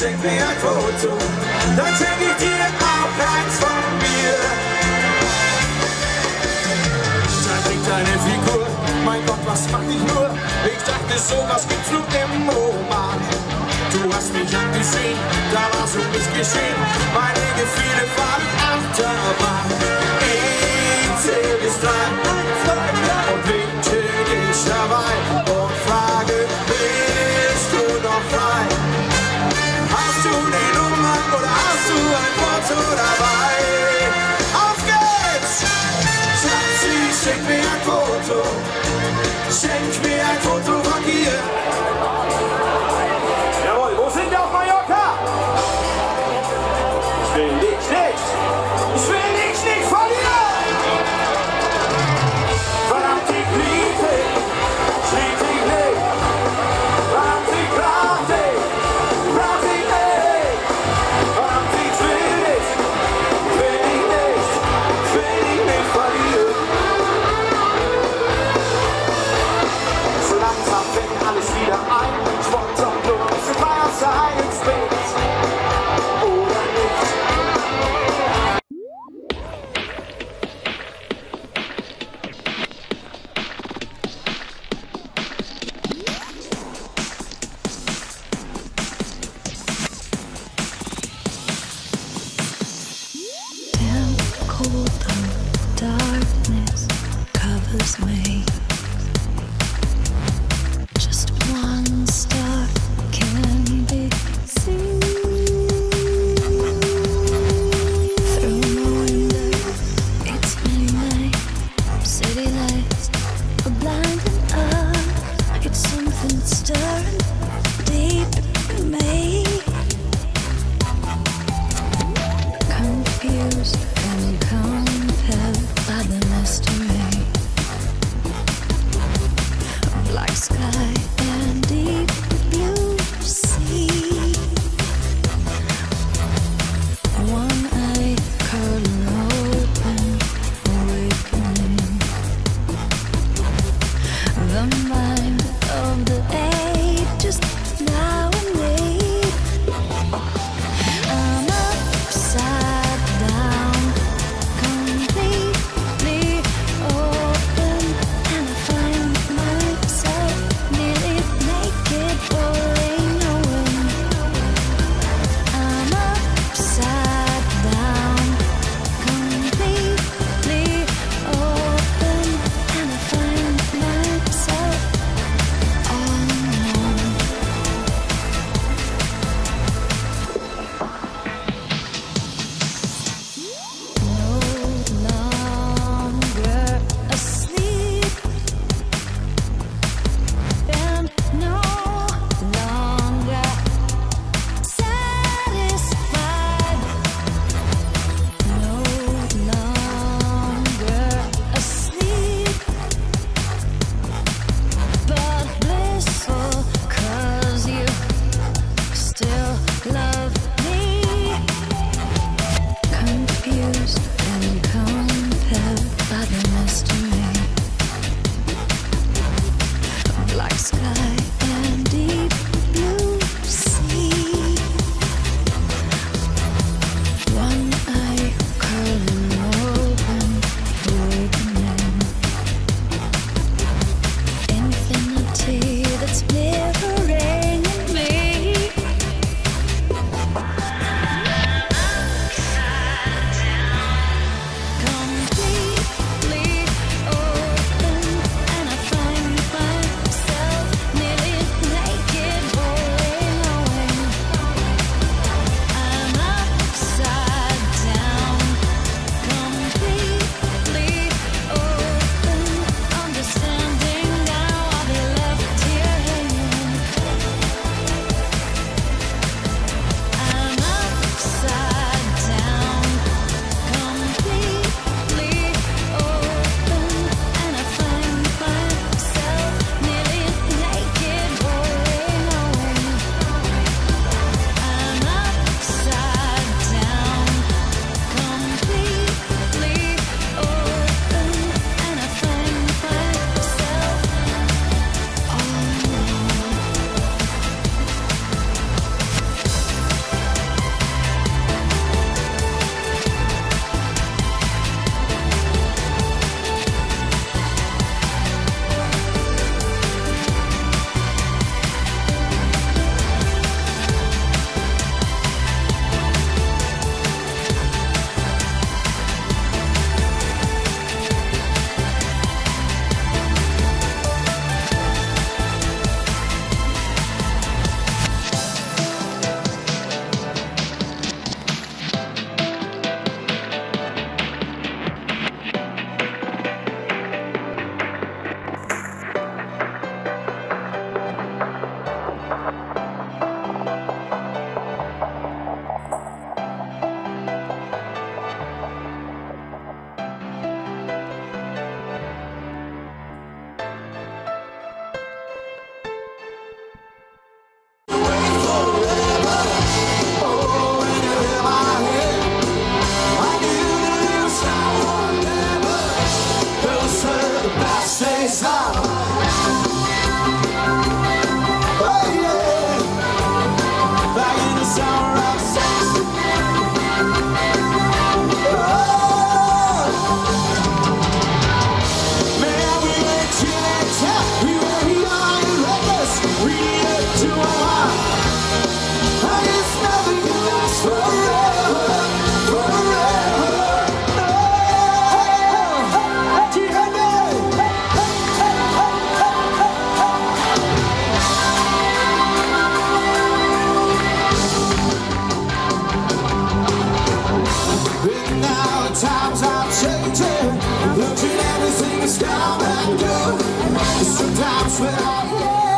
schenk mir ein Foto, dann schenk ich dir auch eins von mir. Da liegt deine Figur, mein Gott, was mach ich nur? Ich dachte, sowas gibt's nur im Roman. Du hast mich angesehen, da war so nicht geschehen, meine Gefühle fahren Achterbahn. Ich zähl bis drei und winke And sometimes when I'm.